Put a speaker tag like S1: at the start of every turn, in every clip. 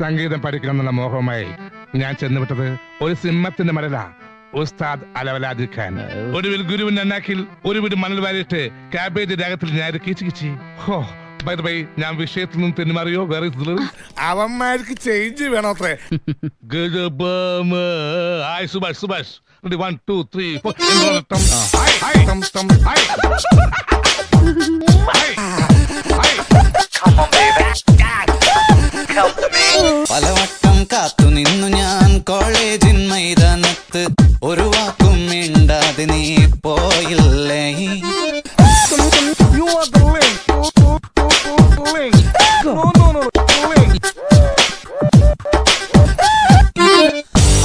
S1: സംഗീതം പഠിക്കണമെന്നുള്ള മോഹവുമായി ഞാൻ ചെന്നുവിട്ടത് ഒരു സിംഹത്തിന്റെ മരല ഉസ്താദ് അലവലാദി ഖാൻ. ഒടുവിൽ ഗുരുവിന്റെ അണ്ണാക്കിൽ ഒരു വീട് മണൽ വാരിയിട്ട് കാബേജ് രാഗത്തിൽ ഞാൻ കിച്ചു കിച്ചി. ഹോ ബൈ ബൈ ഞാൻ വിഷയത്തിൽ നിന്ന് തെന്നുമാറിയോ? വേറെ
S2: അവന്മാർക്ക് ചേഞ്ച് വേണോ അത്രേ
S1: Subhash Subhash. One two three four
S3: കാത്തു നിന്നു ഞാൻ കോളേജിൻ മൈതാനത്ത്. ഒരു വാക്കും മിണ്ടാതെ നീ പോയില്ലേ.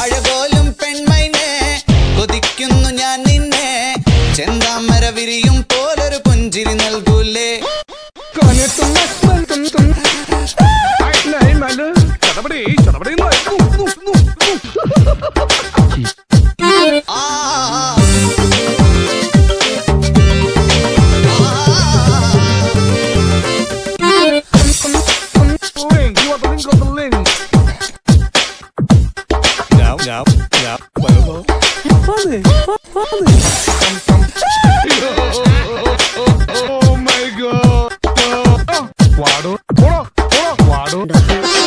S3: അഴകോലും പെൺമൈനെ കൊതിക്കുന്നു ഞാൻ നിന്നെ. ചെന്താമര വിരിയും പോലൊരു പുഞ്ചിരി നൽകൂലേ?
S2: കനത്തും നഗ്നത്തും തും. Gogolins. No, no, no, huevo. Funny, funny. Oh my god. Guado, guado, guado.